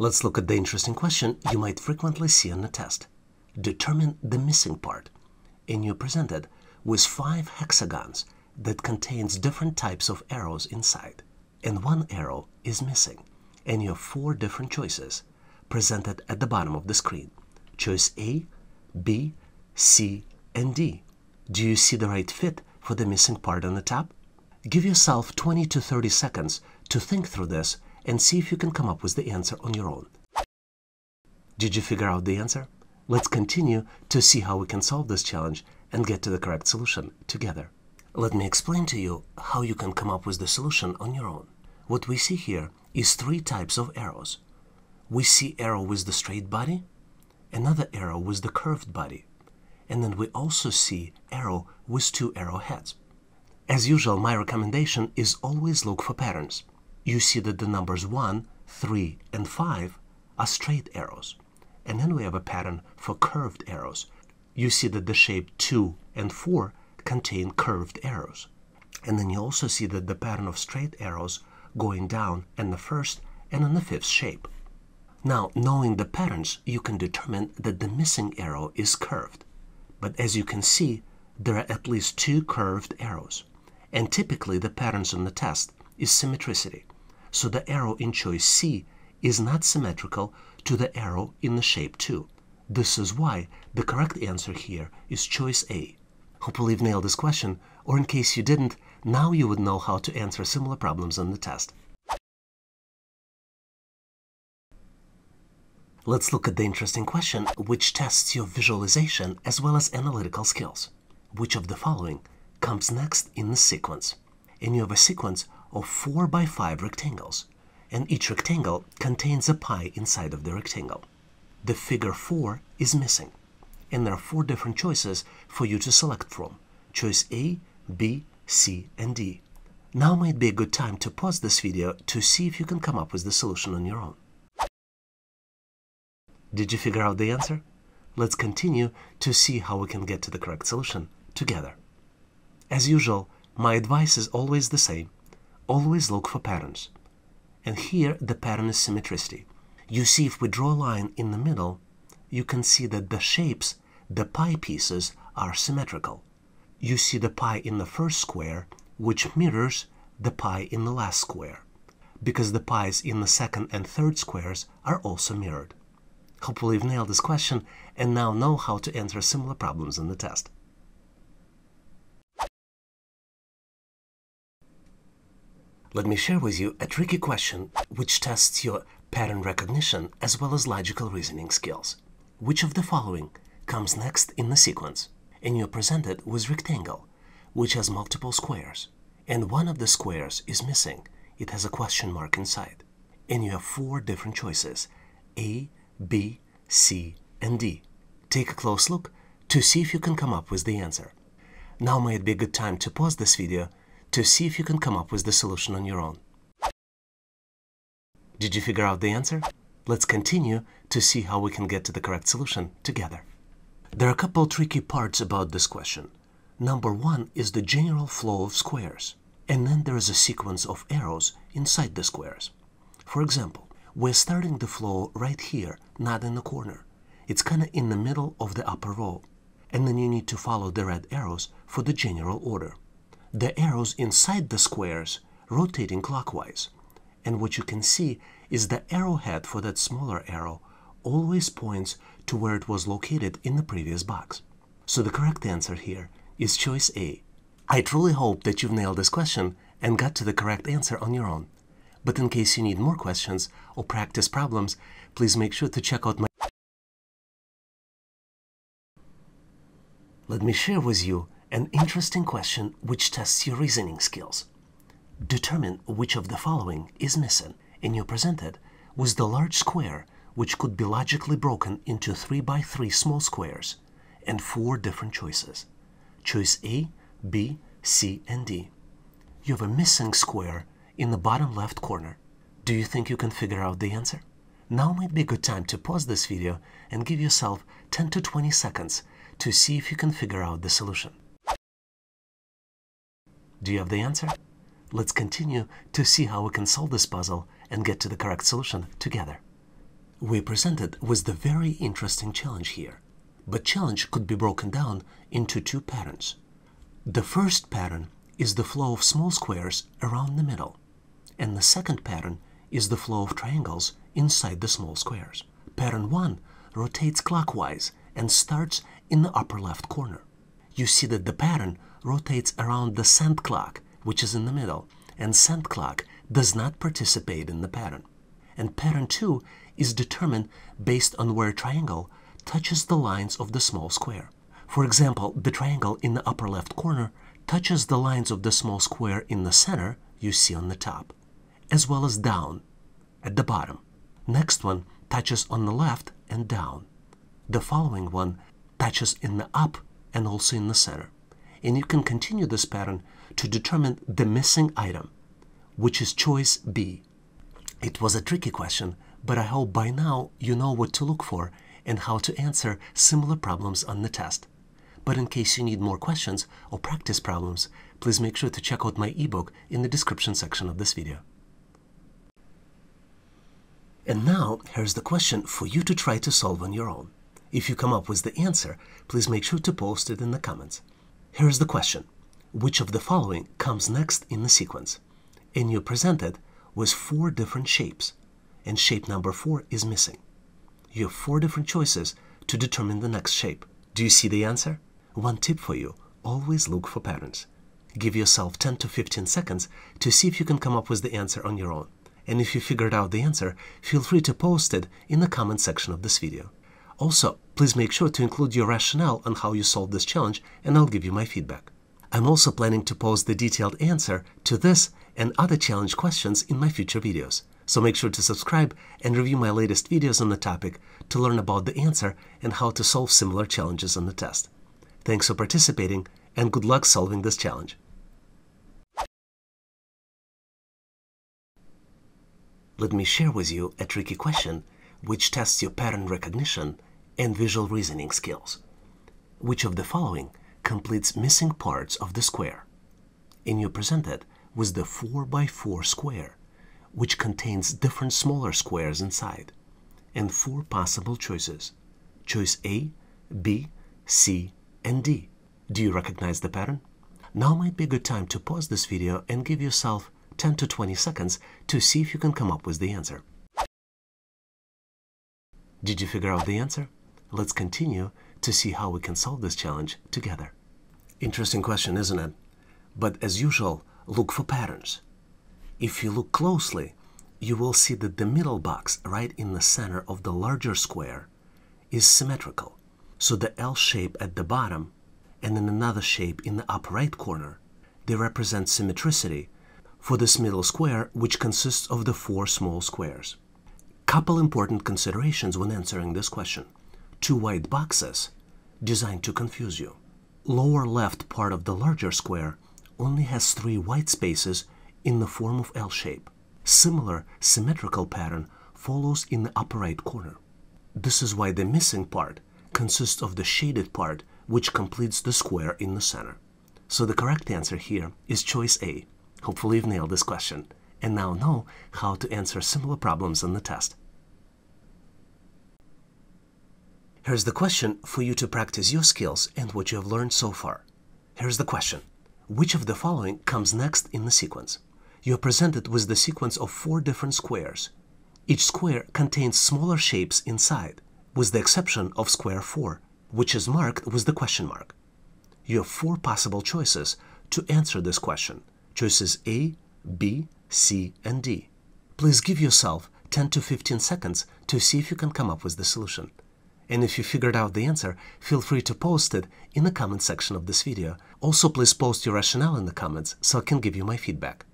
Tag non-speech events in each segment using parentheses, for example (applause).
Let's look at the interesting question you might frequently see on a test. Determine the missing part. And you're presented with five hexagons that contains different types of arrows inside. And one arrow is missing. And you have four different choices presented at the bottom of the screen. Choice A, B, C, and D. Do you see the right fit for the missing part on the top? Give yourself 20 to 30 seconds to think through this and see if you can come up with the answer on your own. Did you figure out the answer? Let's continue to see how we can solve this challenge and get to the correct solution together. Let me explain to you how you can come up with the solution on your own. What we see here is three types of arrows. We see arrow with the straight body, another arrow with the curved body, and then we also see arrow with two arrowheads. As usual, my recommendation is always look for patterns you see that the numbers 1, 3, and 5 are straight arrows. And then we have a pattern for curved arrows. You see that the shape 2 and 4 contain curved arrows. And then you also see that the pattern of straight arrows going down in the first and in the fifth shape. Now, knowing the patterns, you can determine that the missing arrow is curved. But as you can see, there are at least two curved arrows. And typically the patterns on the test is symmetricity. So the arrow in choice C is not symmetrical to the arrow in the shape 2. This is why the correct answer here is choice A. Hopefully you've nailed this question, or in case you didn't, now you would know how to answer similar problems on the test. Let's look at the interesting question, which tests your visualization as well as analytical skills. Which of the following comes next in the sequence? And you have a sequence of 4 by 5 rectangles, and each rectangle contains a pie inside of the rectangle. The figure 4 is missing, and there are four different choices for you to select from. Choice A, B, C, and D. Now might be a good time to pause this video to see if you can come up with the solution on your own. Did you figure out the answer? Let's continue to see how we can get to the correct solution together. As usual, my advice is always the same always look for patterns. And here the pattern is symmetricity. You see if we draw a line in the middle, you can see that the shapes, the pie pieces, are symmetrical. You see the pie in the first square, which mirrors the pie in the last square, because the pies in the second and third squares are also mirrored. Hopefully you've nailed this question and now know how to answer similar problems in the test. Let me share with you a tricky question which tests your pattern recognition as well as logical reasoning skills. Which of the following comes next in the sequence? And you're presented with rectangle, which has multiple squares. And one of the squares is missing. It has a question mark inside. And you have four different choices, A, B, C, and D. Take a close look to see if you can come up with the answer. Now might be a good time to pause this video to see if you can come up with the solution on your own. Did you figure out the answer? Let's continue to see how we can get to the correct solution together. There are a couple tricky parts about this question. Number one is the general flow of squares, and then there is a sequence of arrows inside the squares. For example, we're starting the flow right here, not in the corner. It's kind of in the middle of the upper row, and then you need to follow the red arrows for the general order the arrows inside the squares rotating clockwise. And what you can see is the arrowhead for that smaller arrow always points to where it was located in the previous box. So the correct answer here is choice A. I truly hope that you've nailed this question and got to the correct answer on your own. But in case you need more questions or practice problems, please make sure to check out my Let me share with you an interesting question which tests your reasoning skills. Determine which of the following is missing, and you're presented with the large square which could be logically broken into 3 by 3 small squares and four different choices. Choice A, B, C, and D. You have a missing square in the bottom left corner. Do you think you can figure out the answer? Now might be a good time to pause this video and give yourself 10 to 20 seconds to see if you can figure out the solution. Do you have the answer? Let's continue to see how we can solve this puzzle and get to the correct solution together. we presented with the very interesting challenge here. But challenge could be broken down into two patterns. The first pattern is the flow of small squares around the middle, and the second pattern is the flow of triangles inside the small squares. Pattern 1 rotates clockwise and starts in the upper left corner. You see that the pattern rotates around the cent clock, which is in the middle, and cent clock does not participate in the pattern. And pattern 2 is determined based on where triangle touches the lines of the small square. For example, the triangle in the upper left corner touches the lines of the small square in the center you see on the top, as well as down at the bottom. Next one touches on the left and down. The following one touches in the up and also in the center. And you can continue this pattern to determine the missing item, which is choice B. It was a tricky question, but I hope by now you know what to look for and how to answer similar problems on the test. But in case you need more questions or practice problems, please make sure to check out my ebook in the description section of this video. And now, here's the question for you to try to solve on your own. If you come up with the answer, please make sure to post it in the comments. Here's the question. Which of the following comes next in the sequence? And you're presented with four different shapes, and shape number four is missing. You have four different choices to determine the next shape. Do you see the answer? One tip for you, always look for patterns. Give yourself 10 to 15 seconds to see if you can come up with the answer on your own. And if you figured out the answer, feel free to post it in the comment section of this video. Also, please make sure to include your rationale on how you solved this challenge and I'll give you my feedback. I'm also planning to post the detailed answer to this and other challenge questions in my future videos. So make sure to subscribe and review my latest videos on the topic to learn about the answer and how to solve similar challenges on the test. Thanks for participating and good luck solving this challenge. Let me share with you a tricky question which tests your pattern recognition and visual reasoning skills. Which of the following completes missing parts of the square? And you're presented with the 4 by 4 square which contains different smaller squares inside, and four possible choices. Choice A, B, C, and D. Do you recognize the pattern? Now might be a good time to pause this video and give yourself 10 to 20 seconds to see if you can come up with the answer. Did you figure out the answer? Let's continue to see how we can solve this challenge together. Interesting question, isn't it? But as usual, look for patterns. If you look closely, you will see that the middle box right in the center of the larger square is symmetrical. So the L shape at the bottom and then another shape in the upper right corner, they represent symmetricity for this middle square which consists of the four small squares. Couple important considerations when answering this question. Two white boxes designed to confuse you. Lower left part of the larger square only has three white spaces in the form of L shape. Similar symmetrical pattern follows in the upper right corner. This is why the missing part consists of the shaded part which completes the square in the center. So the correct answer here is choice A. Hopefully you've nailed this question and now know how to answer similar problems on the test. Here's the question for you to practice your skills and what you have learned so far. Here's the question. Which of the following comes next in the sequence? you are presented with the sequence of four different squares. Each square contains smaller shapes inside, with the exception of square 4, which is marked with the question mark. You have four possible choices to answer this question. Choices A, B, C, and D. Please give yourself 10 to 15 seconds to see if you can come up with the solution. And if you figured out the answer, feel free to post it in the comment section of this video. Also, please post your rationale in the comments so I can give you my feedback.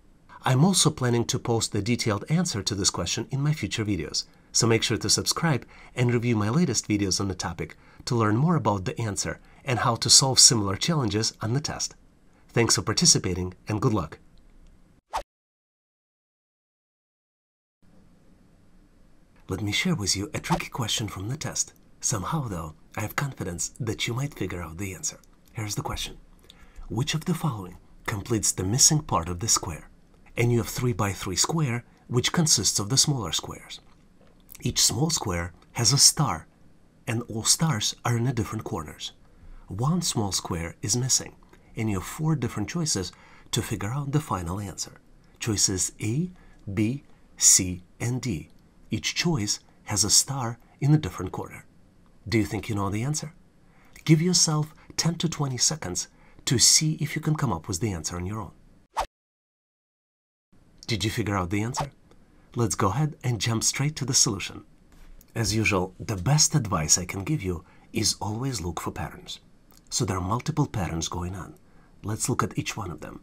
I'm also planning to post the detailed answer to this question in my future videos, so make sure to subscribe and review my latest videos on the topic to learn more about the answer and how to solve similar challenges on the test. Thanks for participating and good luck! Let me share with you a tricky question from the test. Somehow, though, I have confidence that you might figure out the answer. Here's the question. Which of the following completes the missing part of the square? and you have 3 by 3 square, which consists of the smaller squares. Each small square has a star, and all stars are in the different corners. One small square is missing, and you have four different choices to figure out the final answer. Choices A, B, C, and D. Each choice has a star in a different corner. Do you think you know the answer? Give yourself 10 to 20 seconds to see if you can come up with the answer on your own. Did you figure out the answer? Let's go ahead and jump straight to the solution. As usual, the best advice I can give you is always look for patterns. So there are multiple patterns going on. Let's look at each one of them.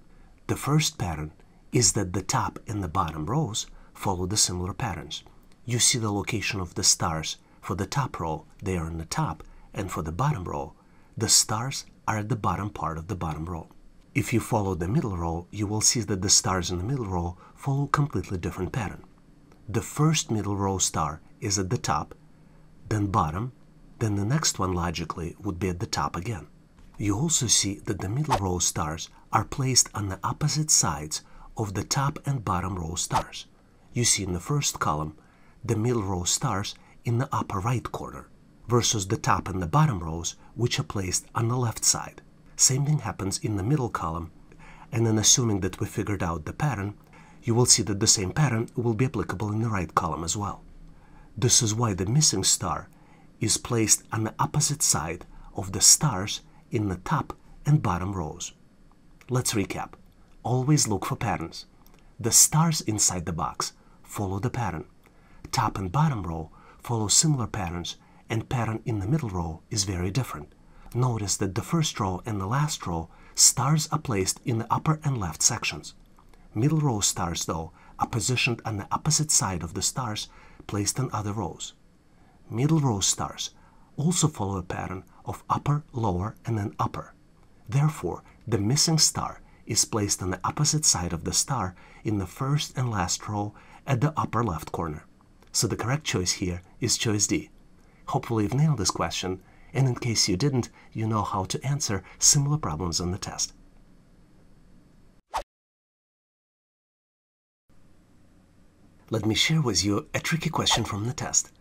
The first pattern is that the top and the bottom rows follow the similar patterns. You see the location of the stars. For the top row, they are in the top, and for the bottom row, the stars are at the bottom part of the bottom row. If you follow the middle row, you will see that the stars in the middle row follow a completely different pattern the first middle row star is at the top, then bottom, then the next one logically would be at the top again. You also see that the middle row stars are placed on the opposite sides of the top and bottom row stars. You see in the first column the middle row stars in the upper right corner versus the top and the bottom rows which are placed on the left side. Same thing happens in the middle column and then assuming that we figured out the pattern, you will see that the same pattern will be applicable in the right column as well. This is why the missing star is placed on the opposite side of the stars in the top and bottom rows. Let's recap. Always look for patterns. The stars inside the box follow the pattern. Top and bottom row follow similar patterns and pattern in the middle row is very different. Notice that the first row and the last row stars are placed in the upper and left sections. Middle row stars, though, are positioned on the opposite side of the stars placed in other rows. Middle row stars also follow a pattern of upper, lower, and then upper. Therefore, the missing star is placed on the opposite side of the star in the first and last row at the upper left corner. So the correct choice here is choice D. Hopefully you've nailed this question, and in case you didn't, you know how to answer similar problems on the test. Let me share with you a tricky question from the test.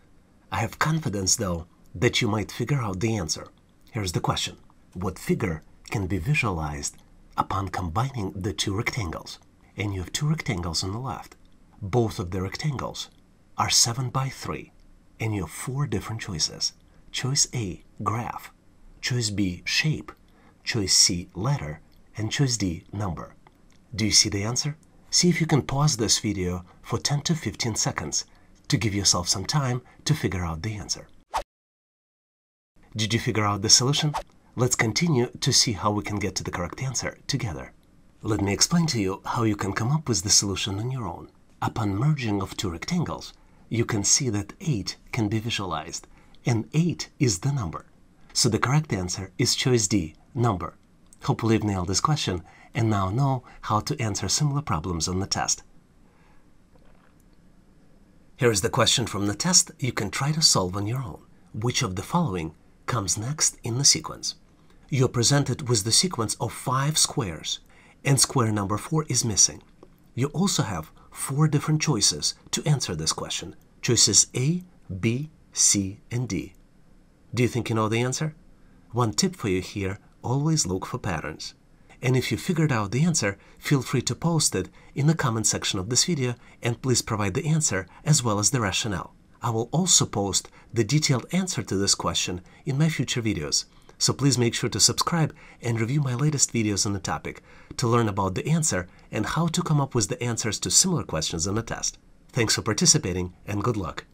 I have confidence, though, that you might figure out the answer. Here's the question. What figure can be visualized upon combining the two rectangles? And you have two rectangles on the left. Both of the rectangles are 7 by 3, and you have four different choices. Choice A, graph. Choice B, shape. Choice C, letter. And choice D, number. Do you see the answer? See if you can pause this video for 10 to 15 seconds to give yourself some time to figure out the answer. Did you figure out the solution? Let's continue to see how we can get to the correct answer together. Let me explain to you how you can come up with the solution on your own. Upon merging of two rectangles, you can see that 8 can be visualized, and 8 is the number. So the correct answer is choice D, number. Hopefully you've nailed this question and now know how to answer similar problems on the test. Here is the question from the test you can try to solve on your own. Which of the following comes next in the sequence? You're presented with the sequence of five squares, and square number four is missing. You also have four different choices to answer this question. Choices A, B, C, and D. Do you think you know the answer? One tip for you here, always look for patterns. And if you figured out the answer, feel free to post it in the comment section of this video and please provide the answer as well as the rationale. I will also post the detailed answer to this question in my future videos. So please make sure to subscribe and review my latest videos on the topic to learn about the answer and how to come up with the answers to similar questions on the test. Thanks for participating and good luck.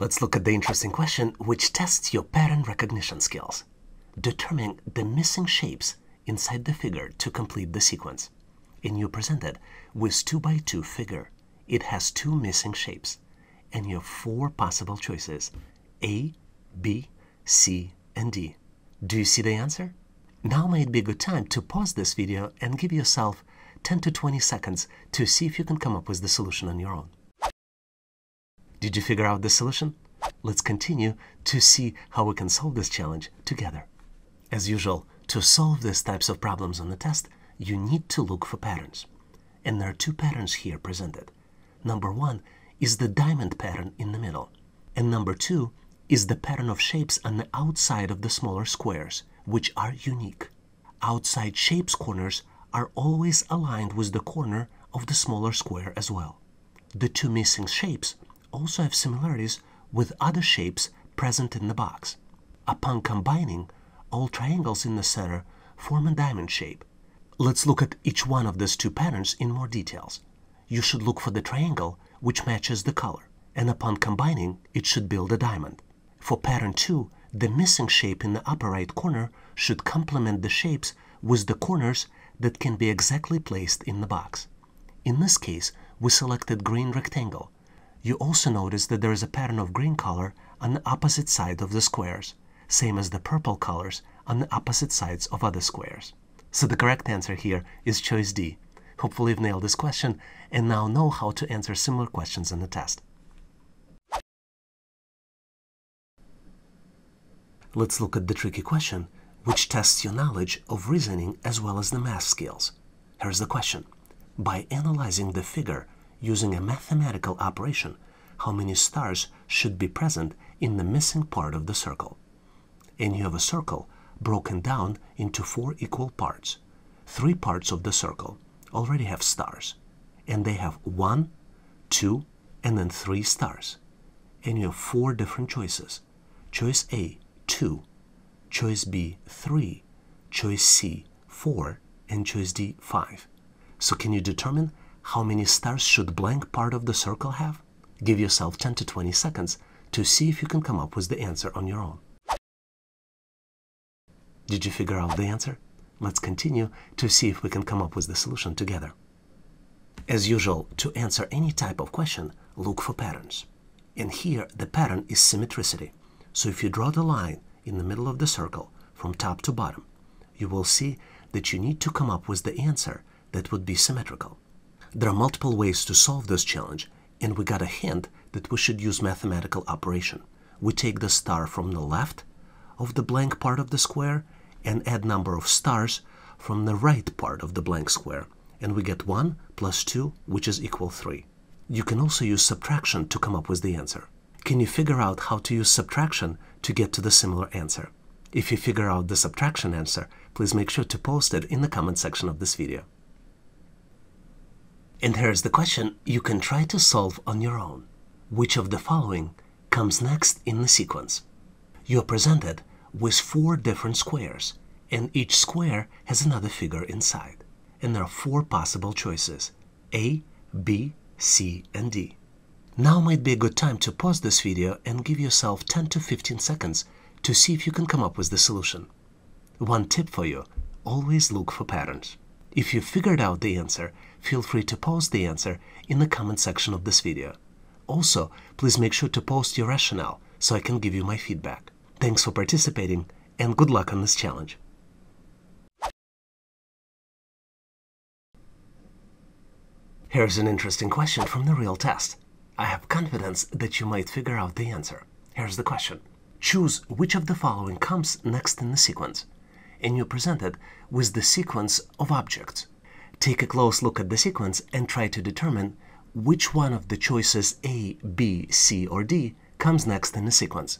Let's look at the interesting question which tests your pattern recognition skills. Determine the missing shapes inside the figure to complete the sequence. And you're presented with 2 by 2 figure. It has two missing shapes. And you have four possible choices. A, B, C, and D. Do you see the answer? Now might be a good time to pause this video and give yourself 10 to 20 seconds to see if you can come up with the solution on your own. Did you figure out the solution? Let's continue to see how we can solve this challenge together. As usual, to solve these types of problems on the test, you need to look for patterns. and there are two patterns here presented. Number one is the diamond pattern in the middle, and number two is the pattern of shapes on the outside of the smaller squares, which are unique. Outside shapes corners are always aligned with the corner of the smaller square as well. The two missing shapes also have similarities with other shapes present in the box. Upon combining, all triangles in the center form a diamond shape. Let's look at each one of these two patterns in more details. You should look for the triangle which matches the color, and upon combining, it should build a diamond. For pattern 2, the missing shape in the upper right corner should complement the shapes with the corners that can be exactly placed in the box. In this case, we selected green rectangle. You also notice that there is a pattern of green color on the opposite side of the squares, same as the purple colors on the opposite sides of other squares. So the correct answer here is choice D. Hopefully you've nailed this question and now know how to answer similar questions in the test. Let's look at the tricky question, which tests your knowledge of reasoning as well as the math skills. Here's the question. By analyzing the figure using a mathematical operation, how many stars should be present in the missing part of the circle? And you have a circle broken down into four equal parts. Three parts of the circle already have stars, and they have one, two, and then three stars. And you have four different choices. Choice A 2, choice B 3, choice C 4, and choice D 5. So can you determine how many stars should blank part of the circle have? Give yourself 10 to 20 seconds to see if you can come up with the answer on your own. Did you figure out the answer? Let's continue to see if we can come up with the solution together. As usual, to answer any type of question, look for patterns. And here the pattern is symmetricity. So if you draw the line in the middle of the circle from top to bottom, you will see that you need to come up with the answer that would be symmetrical. There are multiple ways to solve this challenge, and we got a hint that we should use mathematical operation. We take the star from the left of the blank part of the square and add number of stars from the right part of the blank square, and we get 1 plus 2, which is equal 3. You can also use subtraction to come up with the answer. Can you figure out how to use subtraction to get to the similar answer? If you figure out the subtraction answer, please make sure to post it in the comment section of this video. And here's the question you can try to solve on your own. Which of the following comes next in the sequence? You are presented with four different squares, and each square has another figure inside. And there are four possible choices A, B, C, and D. Now might be a good time to pause this video and give yourself 10 to 15 seconds to see if you can come up with the solution. One tip for you, always look for patterns. If you figured out the answer, feel free to post the answer in the comment section of this video. Also, please make sure to post your rationale so I can give you my feedback. Thanks for participating and good luck on this challenge. Here's an interesting question from the real test. I have confidence that you might figure out the answer. Here's the question. Choose which of the following comes next in the sequence. And you're presented with the sequence of objects. Take a close look at the sequence and try to determine which one of the choices A, B, C, or D comes next in the sequence.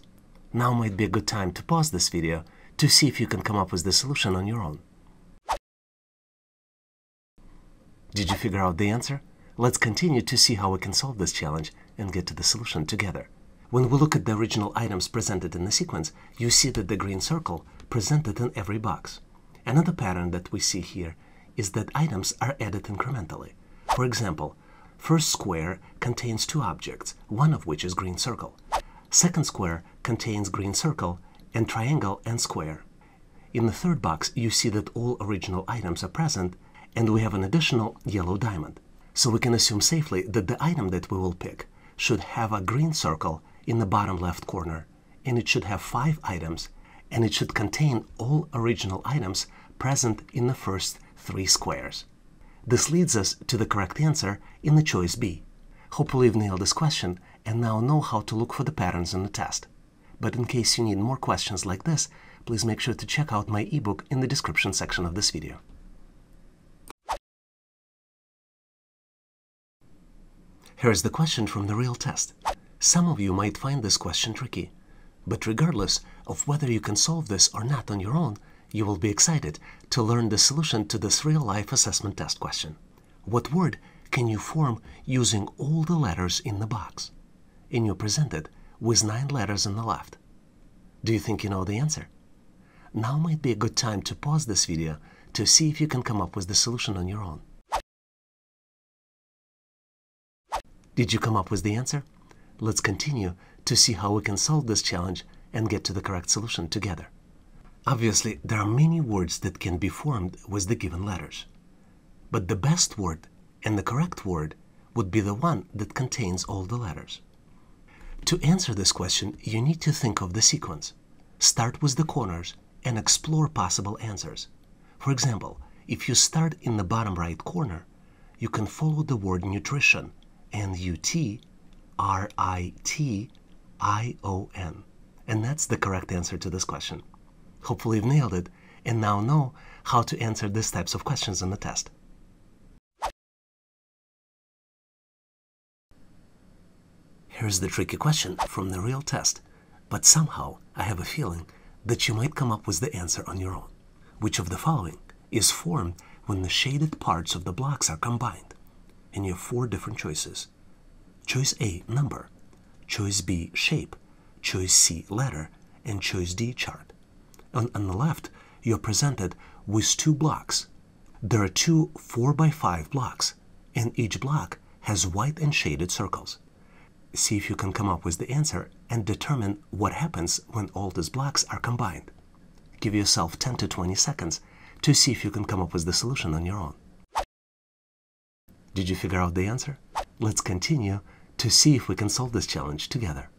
Now might be a good time to pause this video to see if you can come up with the solution on your own. Did you figure out the answer? Let's continue to see how we can solve this challenge and get to the solution together. When we look at the original items presented in the sequence, you see that the green circle presented in every box. Another pattern that we see here is that items are added incrementally. For example, first square contains two objects, one of which is green circle. Second square contains green circle and triangle and square. In the third box, you see that all original items are present and we have an additional yellow diamond. So we can assume safely that the item that we will pick should have a green circle in the bottom left corner, and it should have five items, and it should contain all original items present in the first three squares. This leads us to the correct answer in the choice B. Hopefully you've nailed this question and now know how to look for the patterns in the test. But in case you need more questions like this, please make sure to check out my ebook in the description section of this video. Here's the question from the real test. Some of you might find this question tricky, but regardless of whether you can solve this or not on your own, you will be excited to learn the solution to this real-life assessment test question. What word can you form using all the letters in the box? And you're presented with nine letters on the left. Do you think you know the answer? Now might be a good time to pause this video to see if you can come up with the solution on your own. Did you come up with the answer? Let's continue to see how we can solve this challenge and get to the correct solution together. Obviously, there are many words that can be formed with the given letters. But the best word and the correct word would be the one that contains all the letters. To answer this question, you need to think of the sequence. Start with the corners and explore possible answers. For example, if you start in the bottom right corner, you can follow the word nutrition N-U-T R-I-T-I-O-N. And that's the correct answer to this question. Hopefully you've nailed it and now know how to answer these types of questions in the test. Here's the tricky question from the real test, but somehow I have a feeling that you might come up with the answer on your own. Which of the following is formed when the shaded parts of the blocks are combined? And you have four different choices. Choice A, number. Choice B, shape. Choice C, letter. And choice D, chart. On, on the left, you're presented with two blocks. There are two 4 by 5 blocks, and each block has white and shaded circles. See if you can come up with the answer and determine what happens when all these blocks are combined. Give yourself 10 to 20 seconds to see if you can come up with the solution on your own. Did you figure out the answer? Let's continue to see if we can solve this challenge together.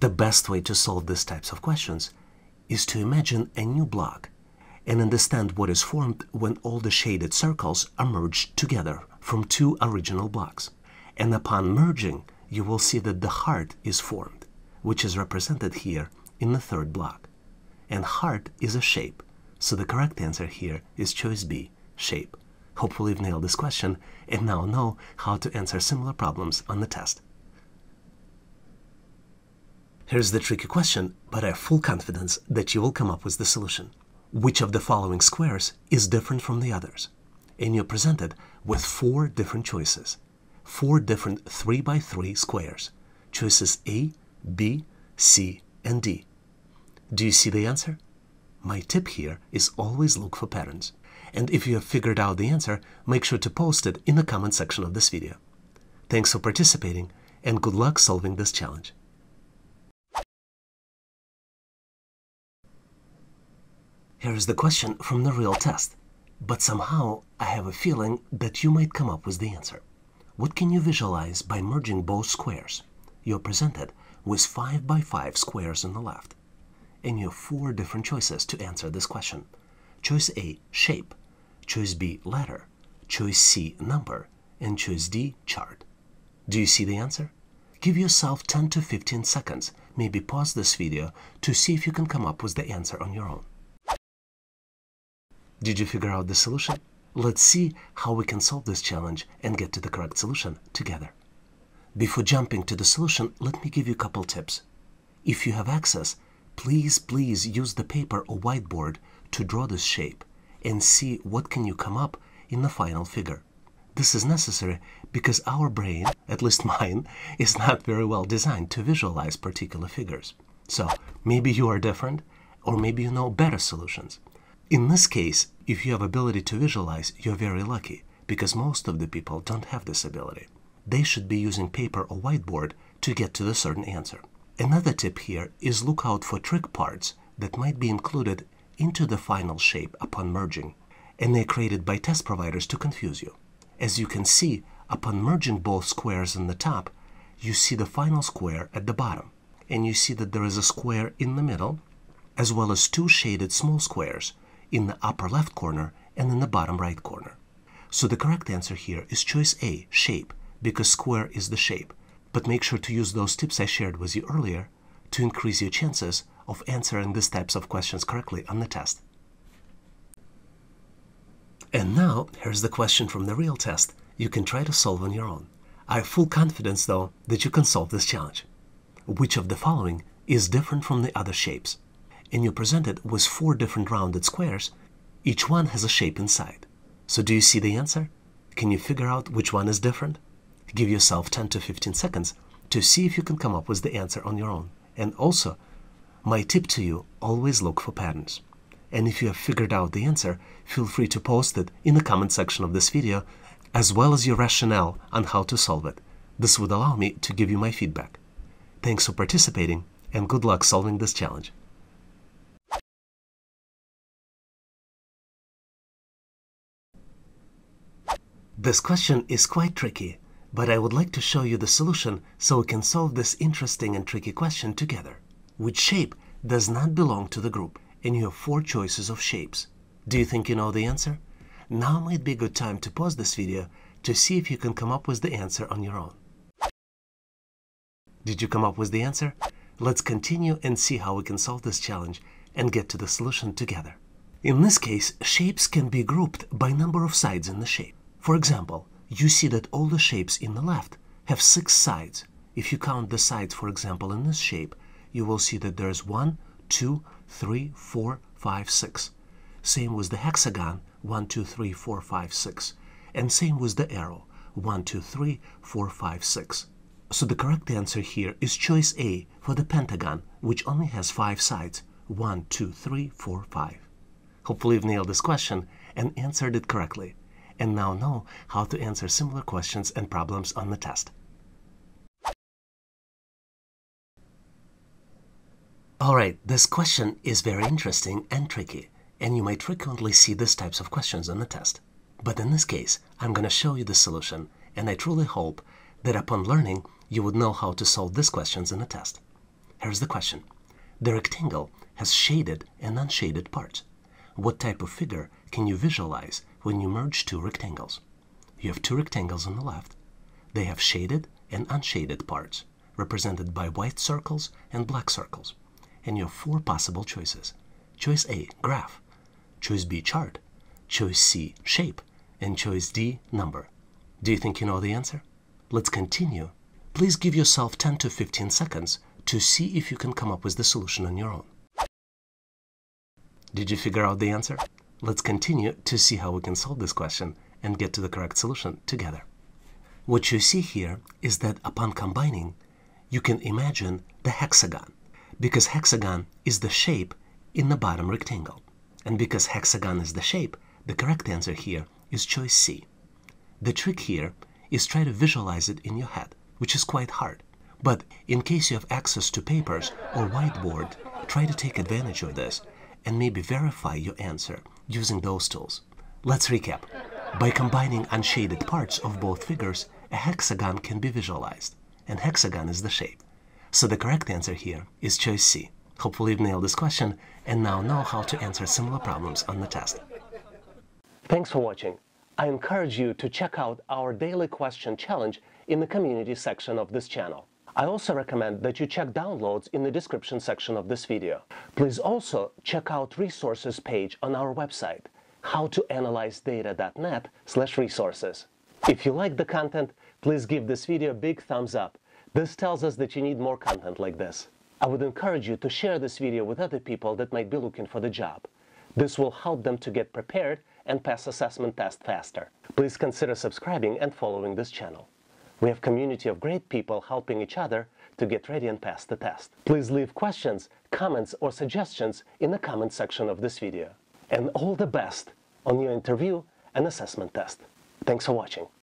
The best way to solve these types of questions is to imagine a new block and understand what is formed when all the shaded circles are merged together from two original blocks. And upon merging, you will see that the heart is formed, which is represented here in the third block. And heart is a shape, so the correct answer here is choice B, shape. Hopefully you've nailed this question and now know how to answer similar problems on the test. Here's the tricky question, but I have full confidence that you will come up with the solution. Which of the following squares is different from the others? And you're presented with four different choices. Four different 3 by 3 squares. Choices A, B, C, and D. Do you see the answer? My tip here is always look for patterns. And if you have figured out the answer, make sure to post it in the comment section of this video. Thanks for participating and good luck solving this challenge. Here is the question from the real test, but somehow I have a feeling that you might come up with the answer. What can you visualize by merging both squares? You're presented with 5 by 5 squares on the left, and you have four different choices to answer this question. Choice A, shape. Choice B, letter. Choice C, number. And choice D, chart. Do you see the answer? Give yourself 10 to 15 seconds, maybe pause this video to see if you can come up with the answer on your own. Did you figure out the solution? Let's see how we can solve this challenge and get to the correct solution together. Before jumping to the solution, let me give you a couple tips. If you have access, please, please use the paper or whiteboard to draw this shape and see what can you come up in the final figure. This is necessary because our brain, at least (laughs) mine, is not very well designed to visualize particular figures. So maybe you are different, or maybe you know better solutions. In this case, if you have ability to visualize, you're very lucky, because most of the people don't have this ability. They should be using paper or whiteboard to get to the certain answer. Another tip here is look out for trick parts that might be included into the final shape upon merging, and they're created by test providers to confuse you. As you can see, upon merging both squares on the top, you see the final square at the bottom, and you see that there is a square in the middle, as well as two shaded small squares in the upper left corner and in the bottom right corner. So the correct answer here is choice A, shape, because square is the shape. But make sure to use those tips I shared with you earlier to increase your chances of answering these types of questions correctly on the test. And now, here's the question from the real test you can try to solve on your own. I have full confidence, though, that you can solve this challenge. Which of the following is different from the other shapes? And you're presented with four different rounded squares. Each one has a shape inside. So do you see the answer? Can you figure out which one is different? Give yourself 10 to 15 seconds to see if you can come up with the answer on your own. And also, my tip to you, always look for patterns. And if you have figured out the answer, feel free to post it in the comment section of this video, as well as your rationale on how to solve it. This would allow me to give you my feedback. Thanks for participating, and good luck solving this challenge. This question is quite tricky, but I would like to show you the solution so we can solve this interesting and tricky question together. Which shape does not belong to the group? And you have four choices of shapes. Do you think you know the answer? Now might be a good time to pause this video to see if you can come up with the answer on your own. Did you come up with the answer? Let's continue and see how we can solve this challenge and get to the solution together. In this case, shapes can be grouped by number of sides in the shape. For example, you see that all the shapes in the left have six sides. If you count the sides, for example, in this shape, you will see that there's one, two, three, four, five, six. Same with the hexagon, one, two, three, four, five, six. And same with the arrow, one, two, three, four, five, six. So the correct answer here is choice A for the pentagon, which only has five sides, one, two, three, four, five. Hopefully you've nailed this question and answered it correctly and now know how to answer similar questions and problems on the test. Alright, this question is very interesting and tricky, and you might frequently see these types of questions on the test. But in this case, I'm going to show you the solution, and I truly hope that upon learning, you would know how to solve these questions in the test. Here's the question. The rectangle has shaded and unshaded parts. What type of figure can you visualize when you merge two rectangles? You have two rectangles on the left. They have shaded and unshaded parts, represented by white circles and black circles. And you have four possible choices. Choice A, graph. Choice B, chart. Choice C, shape. And choice D, number. Do you think you know the answer? Let's continue. Please give yourself 10 to 15 seconds to see if you can come up with the solution on your own. Did you figure out the answer? Let's continue to see how we can solve this question and get to the correct solution together. What you see here is that upon combining, you can imagine the hexagon, because hexagon is the shape in the bottom rectangle. And because hexagon is the shape, the correct answer here is choice C. The trick here is try to visualize it in your head, which is quite hard. But in case you have access to papers or whiteboard, try to take advantage of this and maybe verify your answer using those tools. Let's recap. By combining unshaded parts of both figures, a hexagon can be visualized, and hexagon is the shape. So the correct answer here is choice C. Hopefully you've nailed this question and now know how to answer similar problems on the test. Thanks for watching. I encourage you to check out our daily question challenge in the community section of this channel. I also recommend that you check downloads in the description section of this video. Please also check out resources page on our website, howtoanalyzedata.net slash resources. If you like the content, please give this video a big thumbs up. This tells us that you need more content like this. I would encourage you to share this video with other people that might be looking for the job. This will help them to get prepared and pass assessment test faster. Please consider subscribing and following this channel. We have community of great people helping each other to get ready and pass the test. Please leave questions, comments or suggestions in the comment section of this video. And all the best on your interview and assessment test. Thanks for watching.